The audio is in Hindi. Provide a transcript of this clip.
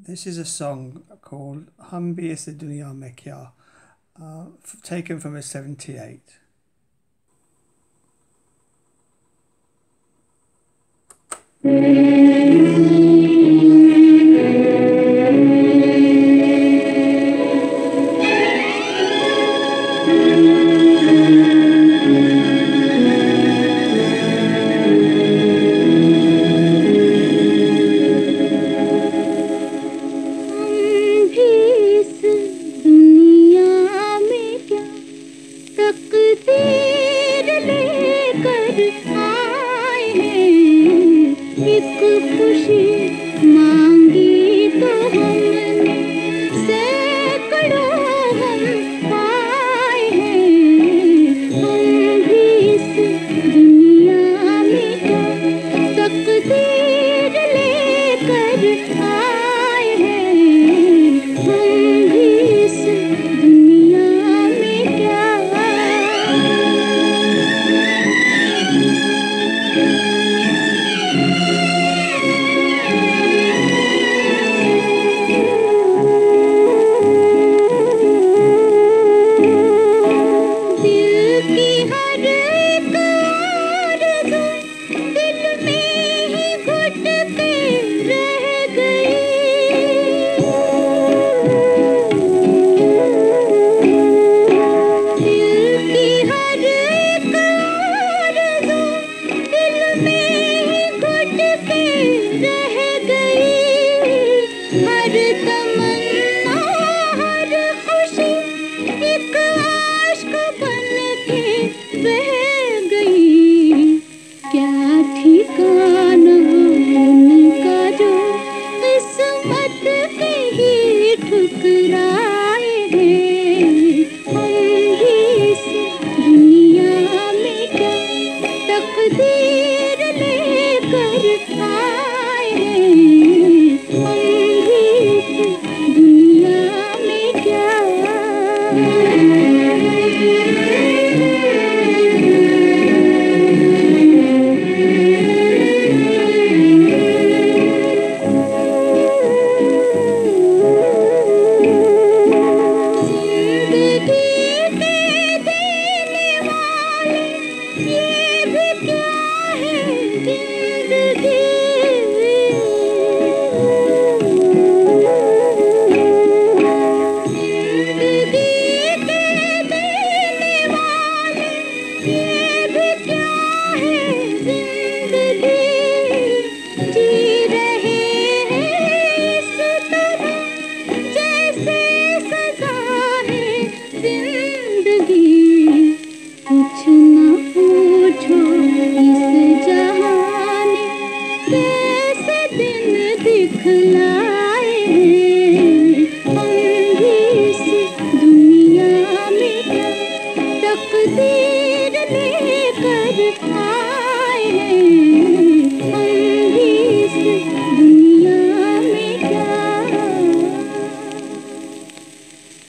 This is a song called Hum Bir Se Dünya Mekya, uh, taken from a 78. Mm -hmm. तकदीर लेकर में हैं